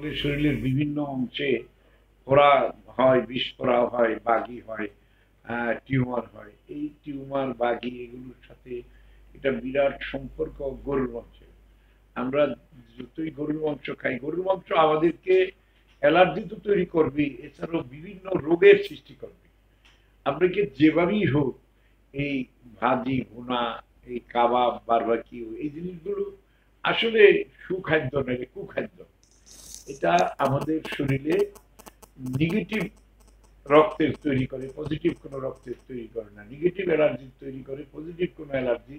ফলে শরীরের বিভিন্ন অংশে ফোড়া হয়, বিষ ফোড়া হয়, বাগি হয় টিউমার হয়। এই টিউমার, বাগি এগুলোর সাথে এটা বিরাট সম্পর্ক গরুর মাংসে। আমরা যতই গরুর মাংস খাই, গরুর মাংস আমাদেরকে অ্যালার্জি তো তৈরি করবে, এছাড়াও বিভিন্ন রোগের সৃষ্টি করবে। আপনাকে যেভাবেই হোক, এই ভাজি, ভুনা, এই কাবাব, বারবাকিউ, এই জিনিসগুলো আসলে সুখাদ্য নয় কুখাদ্য। এটা আমাদের শরীরে নেগেটিভ রক্তের তৈরি করে পজিটিভ কোনো রক্তের তৈরি করে না। নেগেটিভ অ্যালার্জি তৈরি করে পজিটিভ কোনো অ্যালার্জি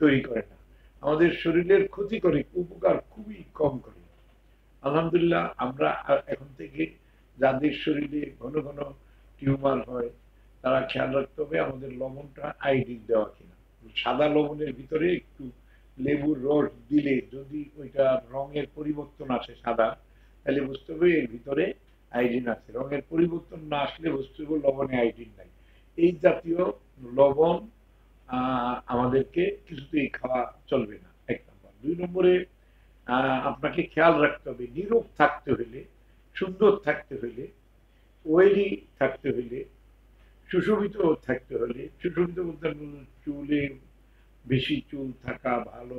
তৈরি করে না। আমাদের শরীরের ক্ষতি করে উপকার খুবই কম করে। আলহামদুলিল্লাহ, আমরা এখন থেকে যাদের শরীরে ঘন ঘন টিউমার হয়, তারা খেয়াল রাখতে হবে আমাদের লবণটা আইডিন দেওয়া কিনা। সাদা লবণের ভিতরে একটু লেবুর রস দিলে যদি ওইটা রঙের পরিবর্তন আসে সাদা তাহলে বুঝতে হবে এর ভিতরে আইডিন আছে রঙের পরিবর্তন না আসলে বুঝতে হবে লবণে আইডিন নাই। এই জাতীয় লবণ আমাদেরকে কিছুতেই খাওয়া চলবে না। এক নম্বর। দুই নম্বরে আপনাকে খেয়াল রাখতে হবে, নীরব থাকতে হলে, সুন্দর থাকতে হলে ওয়েলি থাকতে হলে, সুশোভিত থাকতে হলে, সুশোভিত বলতে চুলে বেশি চুল থাকা, ভালো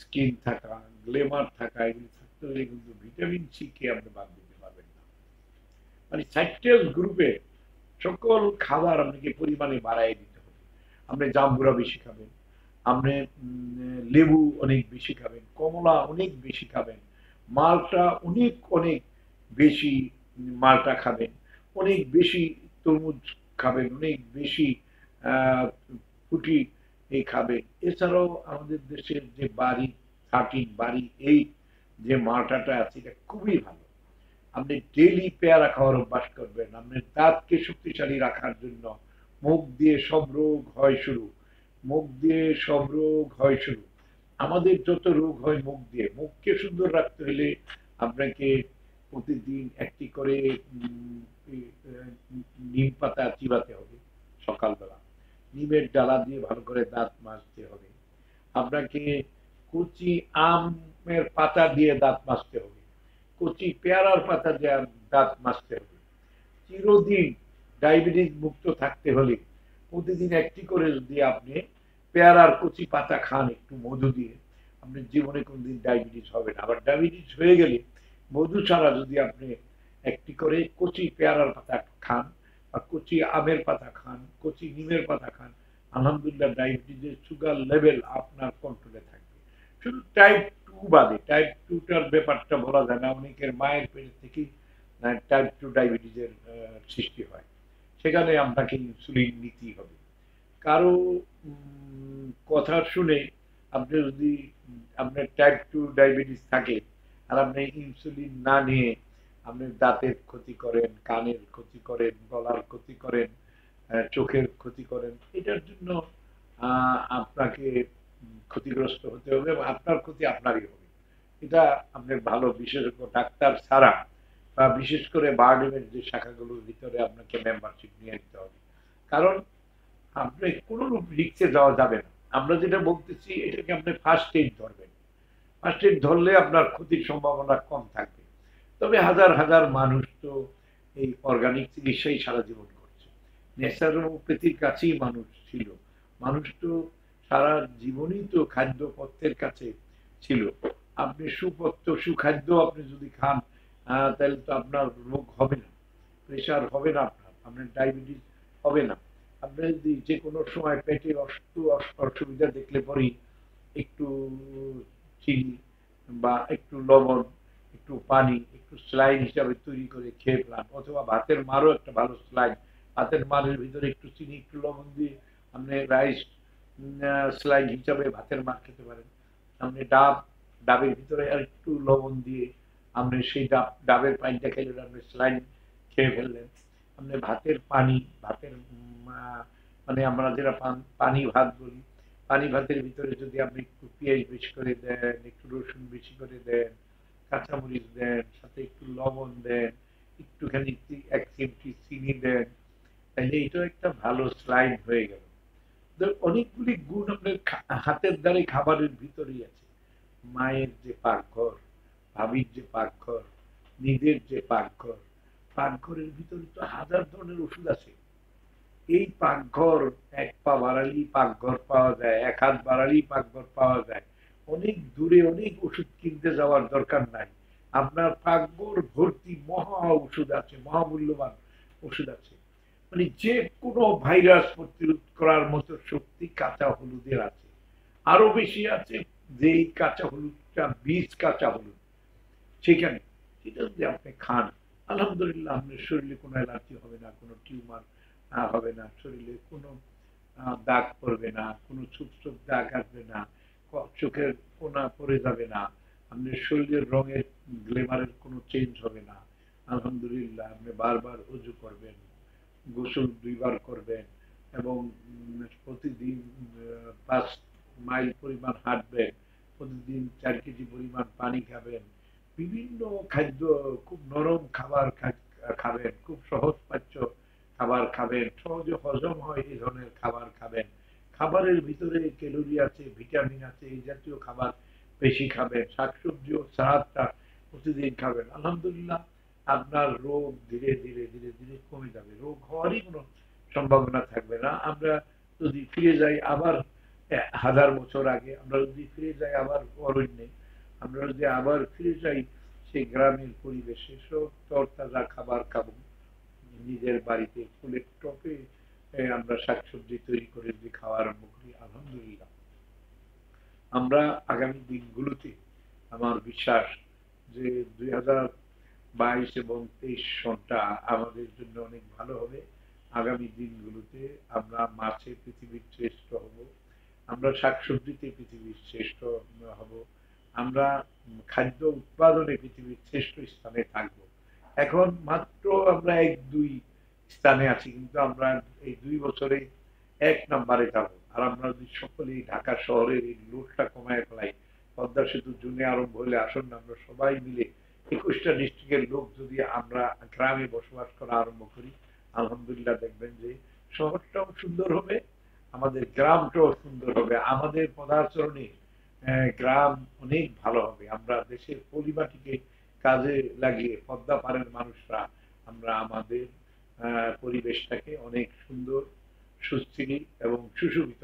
স্কিন থাকা গ্লেমার থাকা এগুলি থাকতে হলে কিন্তু ভিটামিন সি কে আপনি বাদ দিতে পারবেন না। মানে সাইট্রাস গ্রুপে সকল খাবার আপনাকে পরিমাণে বাড়াই দিতে হবে। আপনি জামগুড়া বেশি খাবেন, আপনি লেবু অনেক বেশি খাবেন, কমলা অনেক বেশি খাবেন, মালটা অনেক অনেক বেশি মালটা খাবেন, অনেক বেশি তরমুজ খাবেন, অনেক বেশি ফুটি খাবেন। এছাড়াও আমাদের দেশের যে বাড়ি থার্টিন বাড়ি, এই যে মালটাটা আছে, এটা খুবই ভালো। আপনি ডেলি পেয়ারা খাওয়ার অভ্যাস করবেন আপনার দাঁতকে শক্তিশালী রাখার জন্য মুখ দিয়ে সব রোগ হয় শুরু, মুখ দিয়ে সব রোগ হয় শুরু। আমাদের যত রোগ হয় মুখ দিয়ে, মুখকে সুন্দর রাখতে হলে আপনাকে প্রতিদিন একটি করে নিম পাতা চিবাতে হবে সকালবেলা। নিমের ডালা দিয়ে ভালো করে দাঁত মাজতে হবে। আপনাকে কুচি আমের পাতা দিয়ে দাঁত মাজতে হবে। কুচি পেয়ারার পাতা দিয়ে দাঁত মাজতে হবে। চিরদিন ডায়াবেটিস মুক্ত থাকতে হলে প্রতিদিন একটি করে যদি আপনি পেয়ারার কচি পাতা খান, একটু মধু দিয়ে, আপনার জীবনে কোনদিন ডায়াবেটিস হবে না। আবার ডায়াবেটিস হয়ে গেলে মধু ছাড়া যদি আপনি একটি করে কচি পেয়ারার পাতা খান বা কচি আমের পাতা খান, কচি নিমের পাতা খান, আলহামদুলিল্লাহ ডায়াবেটিসের সুগার লেভেল আপনার কন্ট্রোলে থাকবে। শুধু টাইপ টু বাদে টাইপ টুটার ব্যাপারটা বলা যায় না। অনেকের মায়ের পেট থেকে টাইপ টু ডায়াবেটিসের সৃষ্টি হয়। সেখানে আপনাকে ইনসুলিন নিতেই হবে। কারও কথা শুনে আপনি যদি, আপনার টাইপ টু ডায়াবেটিস থাকে আর আপনি ইনসুলিন না নিয়ে আপনি দাঁতের ক্ষতি করেন, কানের ক্ষতি করেন, গলার ক্ষতি করেন চোখের ক্ষতি করেন, এটার জন্য আপনাকে ক্ষতিগ্রস্ত হতে হবে এবং আপনার ক্ষতি আপনারই হবে। এটা আপনার ভালো বিশেষজ্ঞ ডাক্তার ছাড়া বা বিশেষ করে বার্ডেমের যে শাখাগুলোর ভিতরে আপনাকে মেম্বারশিপ নিয়ে নিতে হবে। কারণ আপনি কোনো রূপ রিক্সে যাওয়া যাবে না। আমরা যেটা বলতেছি, এটাকে আপনি ফার্স্ট এইড ধরবেন। ফার্স্ট এইড ধরলে আপনার ক্ষতির সম্ভাবনা কম থাকবে। তবে হাজার হাজার মানুষ তো এই অর্গানিক চিকিৎসাই সারা জীবন করছে। ন্যাচারোপ্যাথির কাছেই মানুষ ছিল। মানুষ তো সারা জীবনই তো খাদ্য পথ্যের কাছে ছিল। আপনি সুপথ্য সুখাদ্য আপনি যদি খান তাহলে তো আপনার রোগ হবে না প্রেশার হবে না আপনার আপনার ডায়াবেটিস হবে না। আপনি যদি যে কোনো সময় পেটে অসুবিধা দেখলে পরেই একটু চিনি বা একটু লবণ, একটু পানি, একটু স্লাইন হিসাবে তৈরি করে খেয়ে ফেলান, অথবা ভাতের মারও একটা ভালো স্লাইন ভাতের মারের ভিতরে একটু চিনি, একটু লবণ দিয়ে আপনি রাইস স্লাইন হিসাবে ভাতের মার খেতে পারেন। আপনি ডাব, ডাবের ভিতরে আর একটু লবণ দিয়ে আপনি সেই ডাব, ডাবের পানিটা খেলে আপনি স্লাইন খেয়ে ফেললেন। আপনি ভাতের পানি, ভাতের মানে আমরা যেটা পানি ভাত বলি, পানি ভাতের ভিতরে যদি আপনি একটু পেঁয়াজ বেশি করে দেন, একটু রসুন বেশি করে দেন, কাঁচামরিচ দেন, সাথে একটু লবণ দেন, একটুখানি এক চিমটি চিনি দেন, তাহলে এটাও একটা ভালো স্লাইড হয়ে গেল। অনেকগুলি গুণ আপনার হাতের দ্বারে খাবারের ভিতরেই আছে। মায়ের যে পাকঘর, ভাবির যে পাকঘর, নিজের যে পাকঘর, পাকঘরের ভিতরে তো হাজার ধরনের ওষুধ আছে। এই পাকঘর, এক পা বাড়ালি পাকঘর পাওয়া যায়, এক হাত বাড়ালি পাকঘর পাওয়া যায়। অনেক দূরে অনেক ওষুধ কিনতে যাওয়ার দরকার নাই। আপনার পাকঘর ভর্তি মহা ওষুধ আছে, মহামূল্যবান ওষুধ আছে। মানে যে কোনো ভাইরাস প্রতিরোধ করার মতো শক্তি কাঁচা হলুদের আছে। আরও বেশি আছে যেই কাঁচা হলুদটা, বীজ কাঁচা হলুদ। সেখানে সেটা যদি আপনি খান, আলহামদুলিল্লাহ আপনার শরীরে কোনো অ্যালার্জি হবে না, কোনো টিউমার হবে না, শরীরে কোনো দাগ পড়বে না, কোনো ছোট ছোট দাগ আসবে না চোখের কোনা পড়ে যাবে না, আপনার শরীরের রঙের গ্লেমারের কোনো চেঞ্জ হবে না। আলহামদুলিল্লাহ আপনি বারবার উজু করবেন, গোসল দুইবার করবেন এবং প্রতিদিন পাঁচ মাইল পরিমাণ হাঁটবেন, প্রতিদিন চার কেজি পরিমাণ পানি খাবেন। বিভিন্ন খাদ্য, খুব নরম খাবার খাবেন, খুব সহজ পাচ্য খাবার খাবেন, সহজে হজম হয় এই ধরনের খাবার খাবেন। খাবারের ভিতরে ক্যালোরি আছে, ভিটামিন আছে, এই জাতীয় খাবার বেশি খাবেন। শাকসবজি ও সালাদটা প্রতিদিন খাবেন। আলহামদুলিল্লাহ, আপনার রোগ ধীরে ধীরে ধীরে ধীরে কমে যাবে। রোগ হওয়ারই কোনো সম্ভাবনা থাকবে না। আমরা যদি ফিরে যাই আবার হাজার বছর আগে, আমরা যদি ফিরে যাই আবার অরণ্যে, আমরা যদি আবার ফিরে যাই সেই গ্রামের পরিবেশে সব তরতাজা খাবার খাব, নিজের বাড়িতে ফুলের টপে আমরা শাকসবজি তৈরি করে যদি খাওয়া আরম্ভ করি, আলহামদুলিল্লাহ। আমরা আগামী দিনগুলোতে আমার বিশ্বাস যে দুই হাজার বাইশ এবং তেইশ সনটা আমাদের জন্য অনেক ভালো হবে। আগামী দিনগুলোতে আমরা মাছে পৃথিবীর শ্রেষ্ঠ হব। আমরা শাকসবজিতে পৃথিবীর শ্রেষ্ঠ হব। আমরা খাদ্য উৎপাদনে পৃথিবীর শ্রেষ্ঠ স্থানে থাকব। এখন মাত্র আমরা এক, দুই স্থানে আছি, কিন্তু আমরা এই দুই বছরে এক নম্বরে যাব। আর আমরা যদি সকলেই ঢাকা শহরের এই লোডটা কমায় ফেলাই, পদ্মা সেতু জুনে আরম্ভ হলে আসুন আমরা সবাই মিলে একুশটা ডিস্ট্রিক্টের লোক যদি আমরা গ্রামে বসবাস করা আরম্ভ করি আলহামদুলিল্লাহ দেখবেন যে শহরটাও সুন্দর হবে আমাদের গ্রামটাও সুন্দর হবে আমাদের পদাচরণে আহ, গ্রাম অনেক ভালো হবে। আমরা দেশের পরিমাটিকে কাজে লাগিয়ে পদ্মা পাড়ের মানুষরা আমরা আমাদের পরিবেশটাকে অনেক সুন্দর সুস্থির এবং সুশোভিত